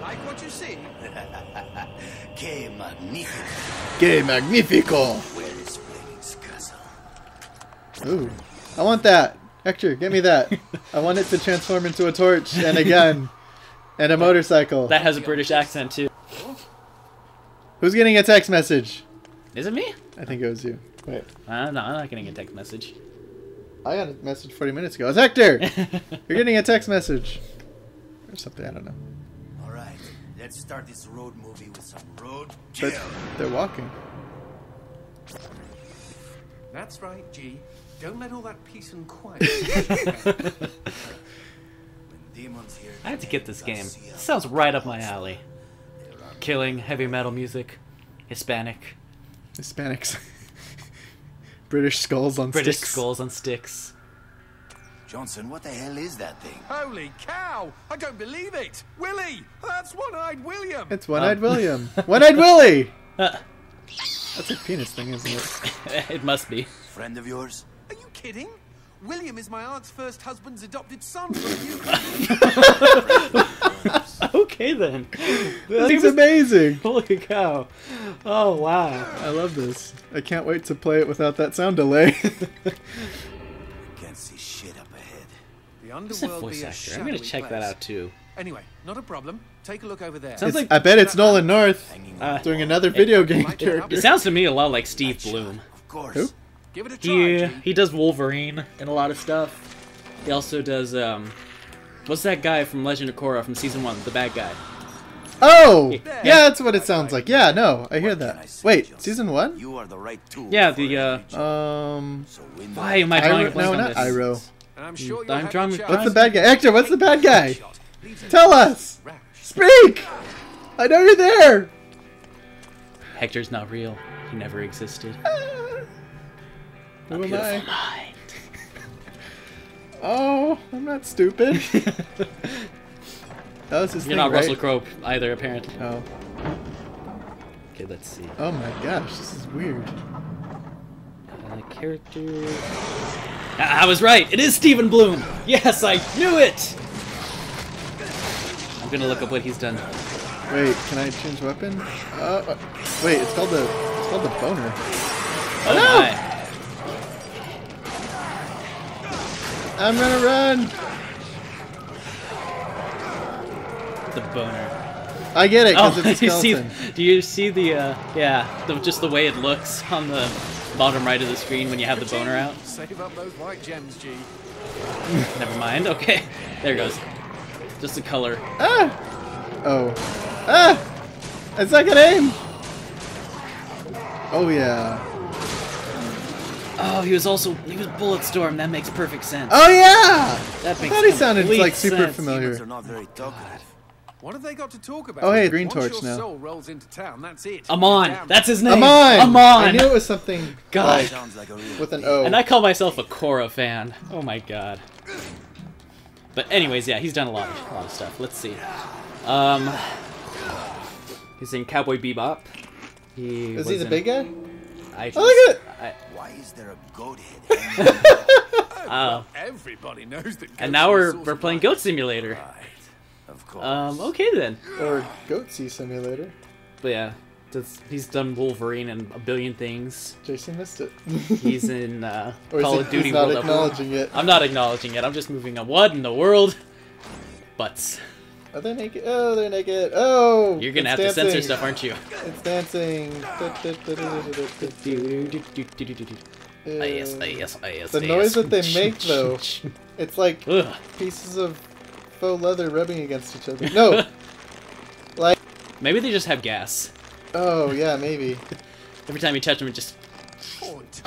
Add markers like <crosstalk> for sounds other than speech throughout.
Like what you see? <laughs> Que magnifico. Que magnifico! Where is Fleming's castle? Ooh, I want that. Hector, get me that. I want it to transform into a torch and a gun and a motorcycle. That has a British accent too. Who's getting a text message? Is it me? I think it was you. Wait, Uh, no, I'm not getting a text message. I got a message 40 minutes ago. It's Hector. <laughs> You're getting a text message or something. I don't know. All right, let's start this road movie with some road But kill. they're walking. That's right, G. Don't let all that peace and quiet. <laughs> When demons hear I had to get this game. Garcia, This sounds right up my alley. Killing, heavy metal music, Hispanic, Hispanics. British skulls on British sticks. skulls on sticks. Johnson, what the hell is that thing? Holy cow! I don't believe it! Willie! That's one-eyed William! It's One-Eyed William. <laughs> One-Eyed Willie. Uh, That's a penis thing, isn't it? <laughs> it must be. Friend of yours? Are you kidding? William is my aunt's first husband's adopted son. <laughs> You- Okay then. That's amazing. Holy cow. Oh wow. I love this. I can't wait to play it without that sound delay. Can't see shit up ahead. the Who's that underworld voice be a actor? I'm gonna shadowy check that out too. Anyway, not a problem. Take a look over there. Sounds It's- like I bet it's Nolan North Uh, doing another video game might be character. it sounds to me a lot like Steve Blum. Of course. Who? Give it a try. He he does Wolverine and a lot of stuff. He also does um what's that guy from Legend of Korra from season one, the bad guy? Oh, Yeah. yeah, that's what it sounds like. Yeah, no, I hear What can I that. Wait, season one? You are the right tool. Yeah, the, uh. Um, So win the Why am I drawing a Iroh, blank no, on not this? Iroh. I'm sure I'm drawing- What's the bad guy? Hector, what's the bad guy? Shot. Leaves a Tell us. Speak. I know you're there. Hector's not real. He never existed. Who am Beautiful I? Mind. Oh, I'm not stupid. <laughs> that was his You're thing, not right? Russell Crowe either, apparently. Oh. Okay, let's see. oh my gosh, this is weird. Uh, characters. I, I was right. It is Stephen Blum. Yes, I knew it. I'm gonna look up what he's done. Wait, can I change weapon? Uh, uh, wait, it's called the it's called the boner. Oh no! my. I'm gonna run. The boner. I get it Oh, it's a <laughs> you see? Do you see the? Uh, yeah, the, just the way it looks <laughs> on the bottom right of the screen when you have the boner out. Save up those white gems, G. <laughs> Never mind. Okay, there it goes. Just the color. Ah! Oh. Ah! It's not gonna aim! Oh yeah. Oh, he was also he was Bulletstorm. That makes perfect sense. Oh yeah! that makes I makes thought he sounded like super sense. familiar. Demons are not very talkative. What have they got to talk about? Oh, hey, Green Once Torch now. rolls into town, that's it. Amon. That's his name. Amon! Amon. I knew it was something God. like Sounds like a real with an. O. And I call myself a Korra fan. Oh my god. But anyways, yeah, he's done a lot, a lot of stuff. Let's see. Um, he's in Cowboy Bebop. He Is he the in- big guy? I, Oh, look at I, Why is there a goat head <laughs> hanging oh. Everybody knows that. And now we're we're playing. Goat Simulator. Right. Of course. Um, okay then. Or Goatsy Simulator. But yeah, that's, he's done Wolverine and a billion things. Jason missed it. He's <laughs> in uh, or Call he, of Duty he's not World at War. it. I'm not acknowledging it. I'm just moving on. What in the world? Butts. Are they naked? Oh, they're naked. Oh! You're gonna have it's to censor stuff, aren't you? It's dancing. Ah, yes, ah, yes, ah, yes, The noise that they make, though, <laughs> it's like Ugh. pieces of faux leather rubbing against each other. No! <laughs> like, Maybe they just have gas. oh, yeah, maybe. <laughs> Every time you touch them, it just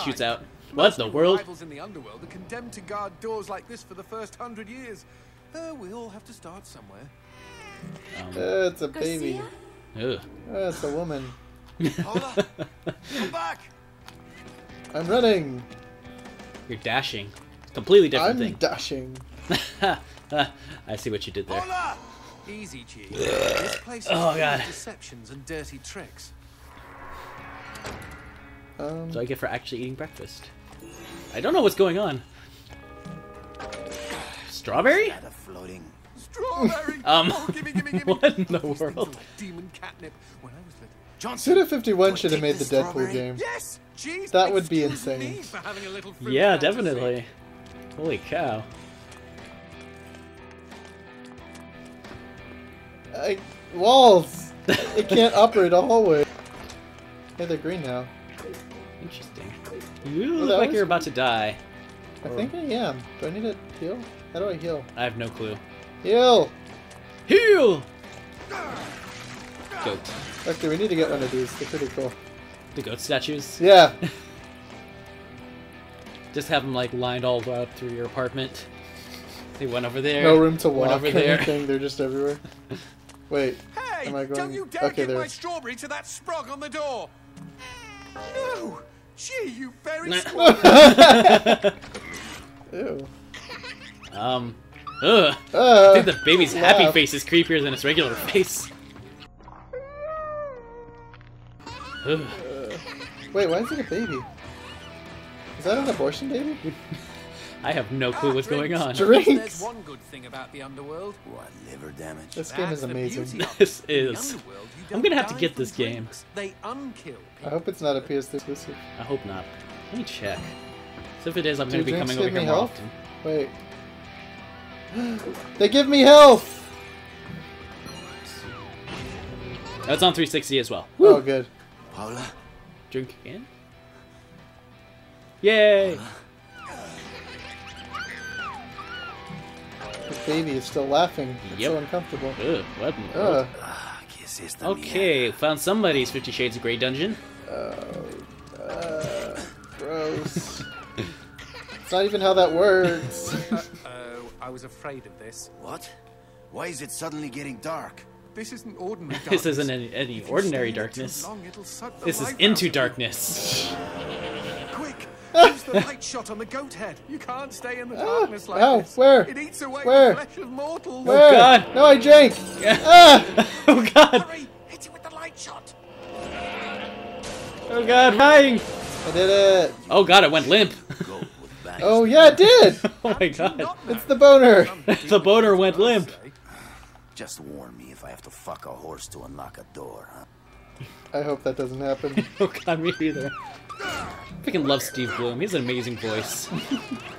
shoots out. Most What the of world? Rivals in the underworld are condemned to guard doors like this for the first hundred years. Uh, we all have to start somewhere. Um, Uh, it's a baby. ugh. Uh, it's a woman. <laughs> Hola. Come back. I'm running. You're dashing. Completely different I'm thing. dashing. <laughs> I see what you did there. Hola. Easy, G. this place is Oh, God. deceptions and dirty tricks. Um, So I get for actually eating breakfast. I don't know what's going on. Strawberry? That a floating. Strawberry! <laughs> Um, oh, gimme, gimme, gimme. what in the These things are world? demon catnip. When I was little. Johnson. Suda 51 should have made the this Deadpool strawberry? game. Yes! Jeez, That would be insane. me for having a little fruit Yeah, definitely. Holy cow. I, walls! it can't <laughs> operate a hallway. Hey, they're green now. Interesting. You Well, look like you're about to die. I think I am. Do I need to heal? How do I heal? I have no clue. Heal! Heal! Goat. Okay, we need to get one of these. They're pretty cool. The goat statues. Yeah. <laughs> Just have them like lined all out through your apartment. They went over there. No room to went walk over or there. anything. They're just everywhere. <laughs> Wait. Hey! Am I Don't you dare okay, give there. my strawberry to that sprog on the door! No! Gee, you very Nah. smart. <laughs> Ew. Um. Ugh. I Uh, think the baby's happy face is creepier than its regular face. Ugh. Wait, why is it a baby? Is that an abortion baby? <laughs> I have no clue what's going on. Drinks. There's one good thing about the underworld. What, liver damage? This game is amazing. <laughs> This it. In the is- I'm gonna have to get this game. They unkill I hope it's not a PS3 exclusive. I hope not. Let me check. So if it is, I'm Do going to be coming over here more often. Wait. <gasps> they give me health! That's on 360 as well. Oh, good. Paula? Drink again? Yay! This baby is still laughing. It's Yep. so uncomfortable. Ugh, what in the? Ugh. Ah, que es esta Okay, found somebody's Fifty Shades of Grey dungeon. Uh, gross. it's not even how that works. <laughs> Oh, I was afraid of this. What? Why is it suddenly getting dark? This isn't ordinary <laughs> This isn't any, any ordinary stay it darkness. long, it'll suck the This is into darkness. <laughs> Quick! Use the light shot on the goat head. You can't stay in the Ah, darkness like ow, this. where? It eats away Where? the flesh of mortals. Where? God. No, I drank! <laughs> ah! oh god! Hurry! Hit it with the light shot. Oh god, dying! I did it! Oh god, it went limp. Goat. Oh, yeah, it did! <laughs> oh my god. It's the boner! <laughs> The boner went limp. Just warn me if I have to fuck a horse to unlock a door, huh? I hope that doesn't happen. <laughs> Oh god, me either. Freaking love Steve Blum. He has an amazing voice.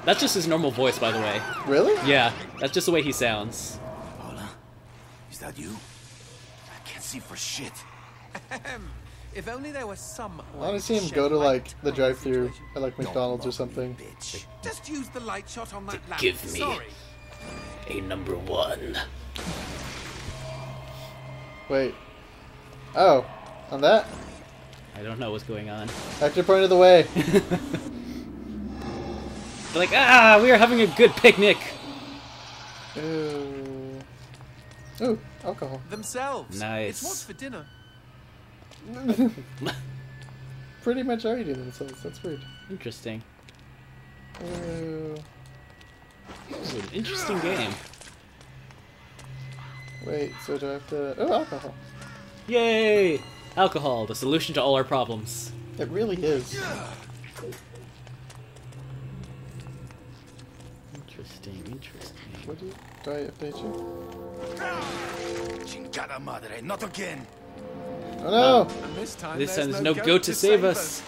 That's just his normal voice, by the way. Really? Yeah, that's just the way he sounds. Paula? Is that you? I can't see for shit. Ahem. If only there was some. I want to see him go to, like, the drive through at, like, McDonald's or something. Bitch. Just use the light shot on that lamp. Give me- Sorry. A number one. Wait. Oh. On that? I don't know what's going on. Actor pointed the way. <laughs> Like, ah, we are having a good picnic. Ooh. Ooh, alcohol. Themselves. Nice. It's what's for dinner. <laughs> Pretty much already themselves. That's weird. Interesting. Uh, Ooh. Ooh, an interesting game. Wait, so do I have to... Oh, alcohol. Yay! Alcohol, the solution to all our problems. It really is. Interesting, interesting. What do you... Do I update you? Chingada madre, not again. Oh no! And this time This there's time there's no, no goat to save us.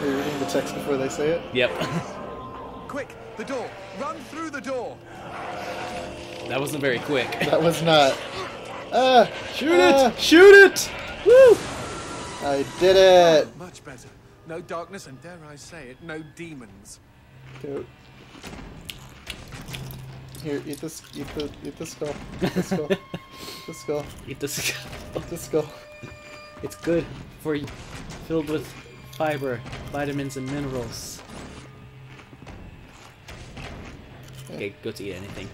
Are you reading the text before they say it? Yep. <laughs> Quick, the door. Run through the door. that wasn't very quick. <laughs> That was not... <laughs> Ah! Shoot Ah, it! Shoot it! Woo! I did it! Much better. No darkness, and dare I say it, no demons. Goat. Here, eat this, eat the, eat the skull. Eat the skull. The skull. Eat this. Eat the skull. It's good for you. Filled with fiber, vitamins, and minerals. Okay, go to eat anything.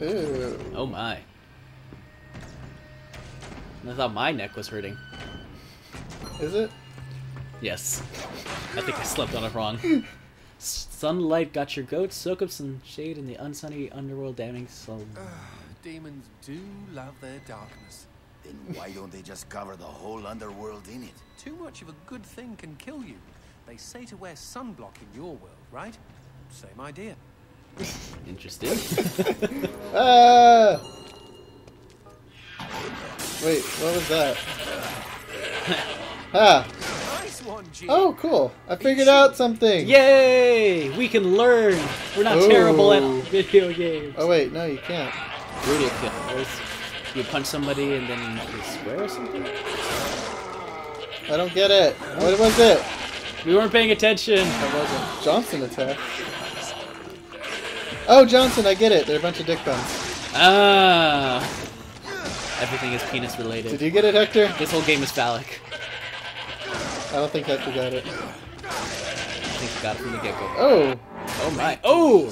Ew. <laughs> Oh my. I thought my neck was hurting. Is it? Yes. I think I slept on it wrong. <laughs> Sunlight got your goat, soak up some shade in the unsunny underworld damning soul. Demons do love their darkness. Then why don't they just cover the whole underworld in it? Too much of a good thing can kill you. They say to wear sunblock in your world, right? Same idea. Interesting. <laughs> Ah! Wait, what was that? <laughs> ah! Nice one, G. Oh, cool. I figured out something. Yay! We can learn. We're not terrible at video games. Oh wait, no, you can't. Brutal kill. You punch somebody and then you swear or something? I don't get it. What was it? We weren't paying attention. That wasn't Johnson attack. Oh, Johnson, I get it. They're a bunch of dick buns. Ah. Everything is penis related. Did you get it, Hector? This whole game is phallic. I don't think Hector got it. I think you got it from the get go. Oh! Oh my. Oh!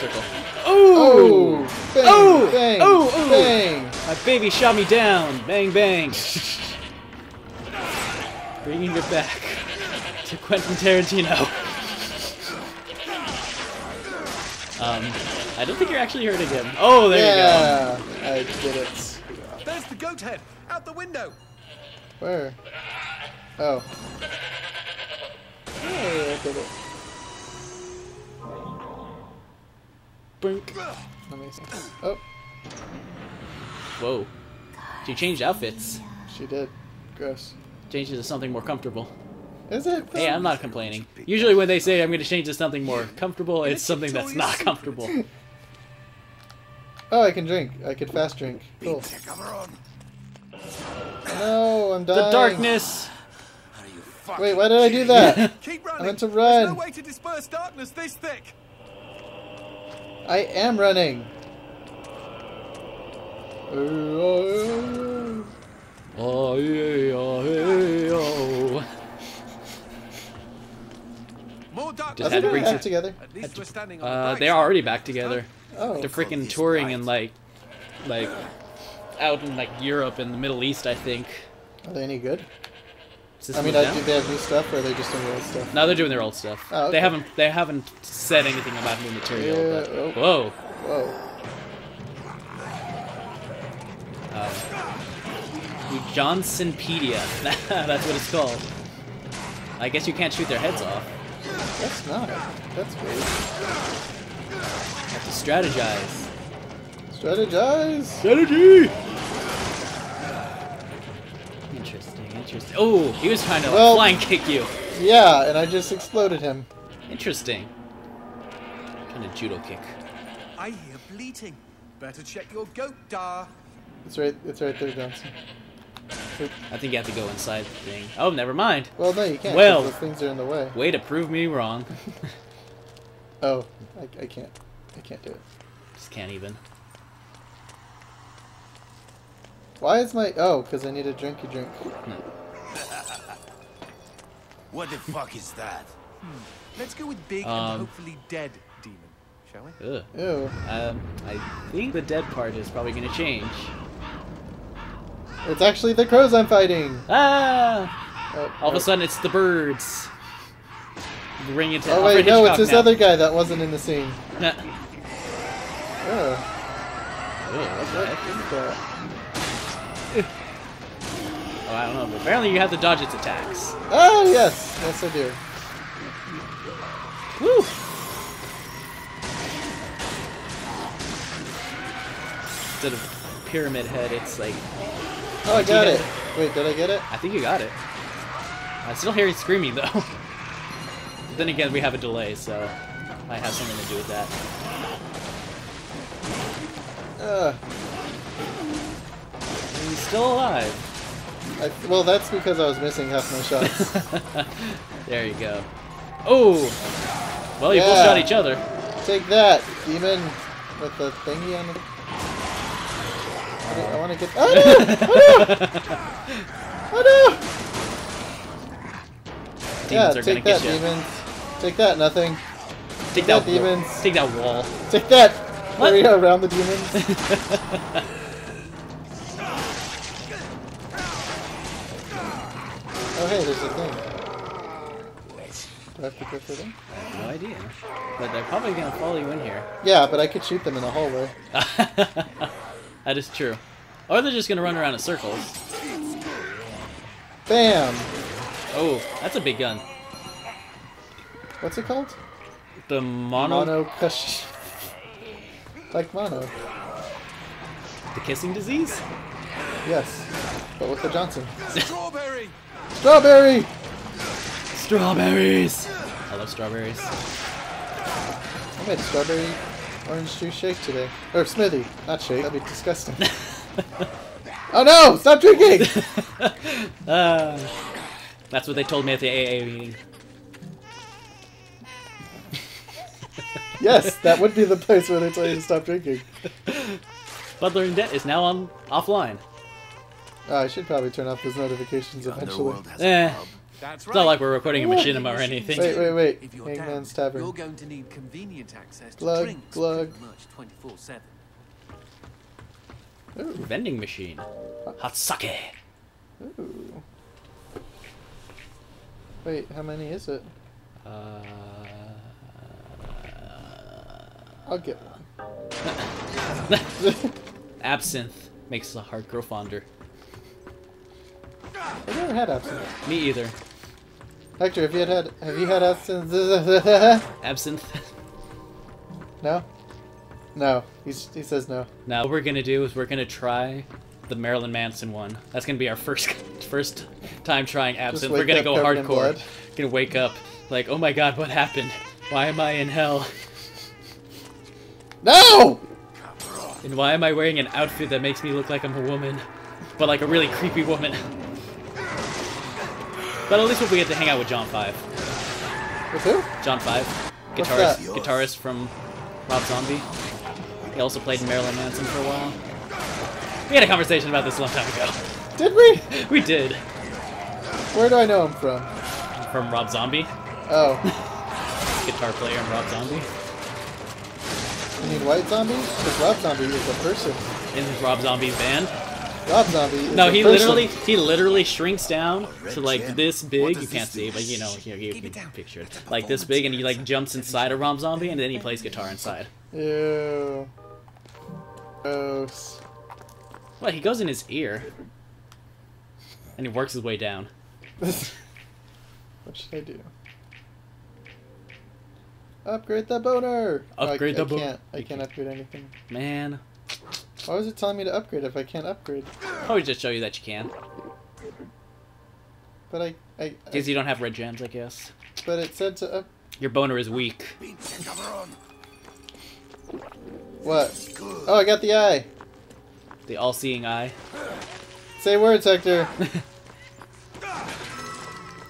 Circle. Oh! Bang! Oh! Bang! Oh! Oh! Bang! My baby shot me down. Bang, bang. <laughs> Bringing it back to Quentin Tarantino. Um, I don't think you're actually hurting him. Oh, there you go! yeah! I did it. There's the goat head. Out the window. Where? Oh. Hey, I did it. you go. Let me see. Oh, Whoa. She changed outfits. she did. Gross. Changed it to something more comfortable. Is it? Hey, I'm not complaining. Usually when they say I'm going to change to something more comfortable, it's something that's not comfortable. <laughs> Oh, I can drink. I could fast drink. Cool. Cover on. No, I'm dying. The darkness! Are you fucking Wait, why did I do that? Keep running. I meant to There's no run. way to disperse darkness this thick. I am running. Oh, Oh, yeah, oh, oh. More darkness. Just had to bring we're some- back together. At least we're standing on the Uh, they are already back together. Oh, They're freaking touring bright. in like, like, out in like Europe and the Middle East, I think. are they any good? I mean, I, do they have new stuff or are they just doing old stuff? No, they're doing their old stuff. Oh, okay. They haven't they haven't said anything about new material. Yeah, but, oh. Whoa. Whoa. Uh, the Johnsonpedia. <laughs> That's what it's called. I guess you can't shoot their heads off. That's not. That's weird. You have to strategize. Strategize. Strategy! Interesting, interesting. Oh, he was trying to like, Well- flying kick you. Yeah, and I just exploded him. Interesting. Kind of judo kick. I hear bleating. Better check your goat, Dar. It's right. It's right there, Johnson. I think you have to go inside the thing. Oh, never mind. Well, no, you can't. 'cause Well. those things are in the way. Way to prove me wrong. <laughs> <laughs> Oh, I, I can't. I can't do it. Just can't even. Why is my? Oh, because I need a drinky drink. Hmm. What the fuck is that? Let's go with big Um. and hopefully dead demon, shall we? Ugh. Ew. Um, I think the dead part is probably going to change. It's actually the crows I'm fighting. Ah! Oh, All of a sudden, it's the birds. Bring it to Oh wait, Alfred no, it's this now. other guy that wasn't in the scene. Nah. Oh, Ugh, what the heck? is that? <laughs> I don't know, but apparently you have to dodge its attacks. Oh yes, yes I do. Woo! Instead of pyramid head, it's like Oh, I got it. Wait, did I get it? I think you got it. I still hear you screaming though. but <laughs> then again, we have a delay, so might have something to do with that. Uh, He's still alive. I, well, that's because I was missing half my shots. <laughs> there you go. Oh! Well, you both shot each other. Take that, demon, with the thingy on the. I, I want to get. Oh no! Oh no! <laughs> Oh no! Demons yeah, are gonna take get that, demons. Take that, nothing. Take that, that, demons. Take that wall. Take that! What? Area around the demons. <laughs> hey, there's a thing. Do I have to go for them? I have no idea. But they're probably gonna follow you in here. Yeah, but I could shoot them in the hallway. <laughs> that is true. Or they're just gonna run around in circles. Bam! Oh, that's a big gun. What's it called? The mono, Mono Kush. Like mono. the kissing disease. Yes. But with the Johnson. <laughs> Strawberry! Strawberry! Strawberries. I love strawberries. I made a strawberry orange juice shake today. Or smoothie, not shake. That'd be disgusting. <laughs> oh no! Stop drinking! Uh, <laughs> that's what they told me at the AA meeting. <laughs> yes, that would be the place where they tell you to stop drinking. Butler in Debt is now on offline. Oh, I should probably turn off those notifications The eventually. underworld has Eh. a pub. That's It's not like we're recording a machinima or anything. Wait, wait, wait. If you're Hangman's down, Tavern. you're going to need convenient access to Glug, drinks glug. pretty much 24/7. Ooh, Vending machine. Hot sake. ooh. Wait, how many is it? Uh, I'll get one. <laughs> <laughs> absinthe makes the heart grow fonder. I've never had absinthe. Me either. Hector, have you had, had have you had absinthe? <laughs> Absinthe. no? No. He's, he says no. Now what we're gonna do is we're gonna try the Marilyn Manson one. That's gonna be our first first time trying absinthe. We're gonna go hardcore. Gonna wake up like, oh my god, what happened? Why am I in hell? No! And why am I wearing an outfit that makes me look like I'm a woman, but like a really creepy woman? But at least we'll get to hang out with John Five. With who? John Five, guitarist, guitarist from Rob Zombie. He also played in Marilyn Manson for a while. We had a conversation about this a long time ago. Did we? <laughs> We did. Where do I know him from? From Rob Zombie, Oh. <laughs> guitar player in Rob Zombie. You mean White Zombie? Because Rob Zombie is a person. In Rob Zombie's band. Rob Zombie is No, a he person. literally he literally shrinks down to like gem. this big. You can't see, but you know, you, you Keep it can down. picture it. Like this big, and he like jumps inside a Rob Zombie, and then he plays guitar inside. Ew. Gross. Well, he goes in his ear, and he works his way down. <laughs> what should I do? Upgrade the boner! Upgrade I, the I can't. I can't upgrade anything. Man, Why was it telling me to upgrade if I can't upgrade? probably just show you that you can, But I, I, because you don't have red gems, I guess. but it said to up. Your boner is weak. What? Oh, I got the eye. The all-seeing eye. Say words, Hector. <laughs>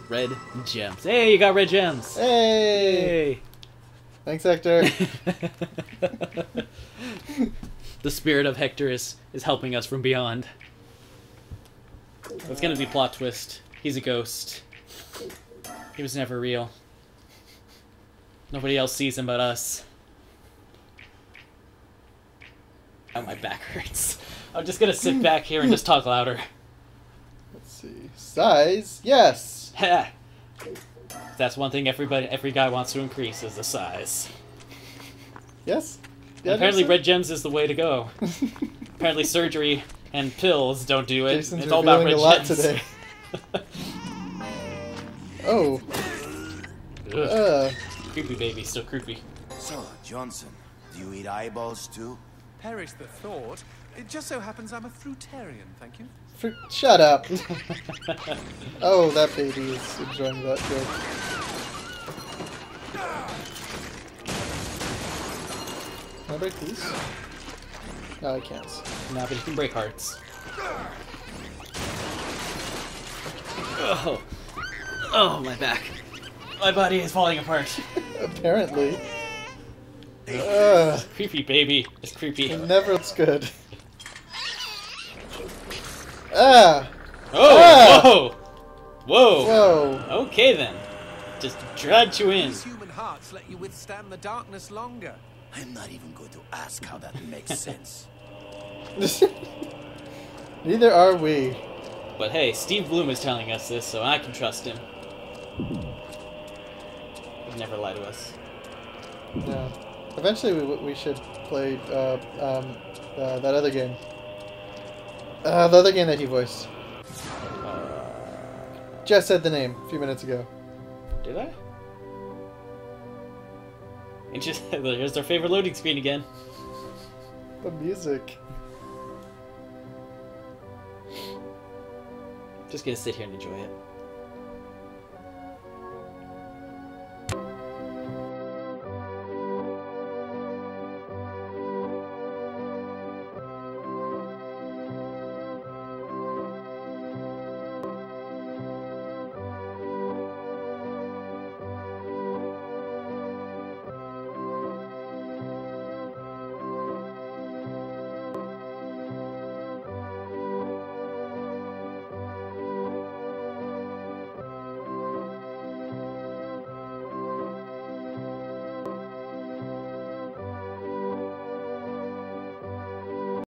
Red gems. Hey, you got red gems. Hey. Hey. Thanks, Hector. <laughs> <laughs> the spirit of Hector is is helping us from beyond. It's gonna be plot twist. He's a ghost. He was never real. Nobody else sees him but us. Oh, my back hurts. I'm just gonna sit back here and just talk louder. Let's see. Size? Yes. Ha! <laughs> That's one thing everybody, every guy wants to increase is the size. Yes. Yeah, Apparently, Jason? red gems is the way to go. <laughs> Apparently, surgery and pills don't do it. Jason's it's all about red a lot gems. today. <laughs> Oh. Ugh, Uh. creepy baby, still creepy. So, Johnson, do you eat eyeballs too? Perish the thought. It just so happens I'm a fruitarian, thank you. Fr- shut up. <laughs> oh, that baby is enjoying that joke. Break these? No, I can't. Nah, but you can break hearts. Oh, oh, my back. My body is falling apart. <laughs> Apparently. Ugh, creepy baby. It's creepy. it never looks good. Ah! Oh, Ah! whoa, whoa. Whoa. Okay then. Just dragged you in. These human hearts let you withstand the darkness longer. I'm not even going to ask how that makes sense. <laughs> Neither are we. But hey, Steve Blum is telling us this, so I can trust him. He'd never lie to us. No. Eventually, we, we should play uh, um, uh, that other game. Uh, the other game that he voiced. Just said the name a few minutes ago. Did I? And just <laughs> here's our favorite loading screen again. The music. Just gonna sit here and enjoy it.